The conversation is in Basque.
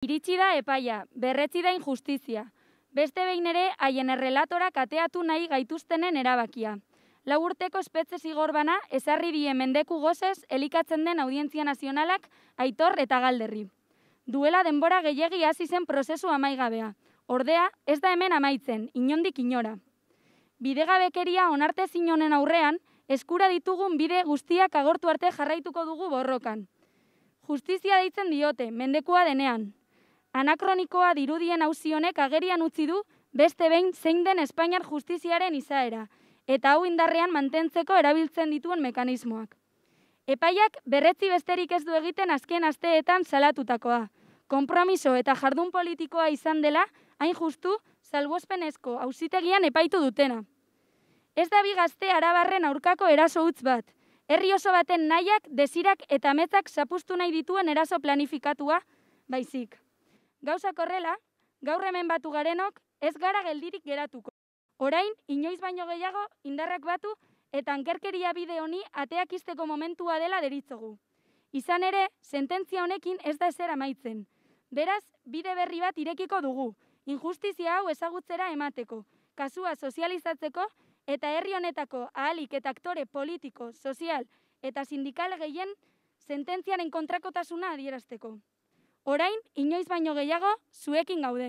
Iritsi da epaia, berretzi da injustizia. Beste behin ere haien errelatorak ateatu nahi gaituztenen erabakia. Lau urteko espetze zigor bana ezarri die mendeku gozez elikatzen den audientzia nazionalak aitor eta galderri. Duela denbora gehiegi hasi zen prozesu amaigabea. Ordea, ez da hemen amaitzen, inondik inora. Bidegabekeria onarte zinonen aurrean, eskura ditugun bide guztiak agortu arte jarraituko dugu borrokan. Justizia deitzen diote, mendekua denean. Anakronikoa dirudien hauzionek agerian utzi du beste behin zein den Espainiar justiziaren izaera, eta hau indarrean mantentzeko erabiltzen dituen mekanismoak. Epaiak berretzi besterik ez du egiten azken asteetan salatutakoa. Kompromiso eta jardun politikoa izan dela, hain justu, salbuespenezko auzitegian epaitu dutena. Ez da bi gazte arabarren aurkako eraso utz bat. Herri oso baten nahiak, desirak eta metzak zapustu nahi dituen eraso planifikatua, baizik. Gauza korrela, gaur hemen batu garenok, ez gara geldirik geratuko. Orain, inoiz baino gehiago, indarrak batu eta ankerkeria bide honi ateak izteko momentua dela deritzogu. Izan ere, sententzia honekin ez da ezer amaitzen. Beraz, bide berri bat irekiko dugu, injustizia hau ezagutzera emateko, kasua sozializatzeko eta herri honetako ahalik eta aktore politiko, sozial eta sindikal gehien sententziaren kontrakotasuna adierazteko. Orain, inoiz baino gehiago, zuekin gaude.